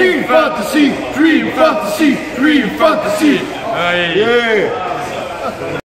Dream fantasy, dream fantasy, dream fantasy. Aye. Yeah.